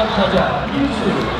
감사자 1수.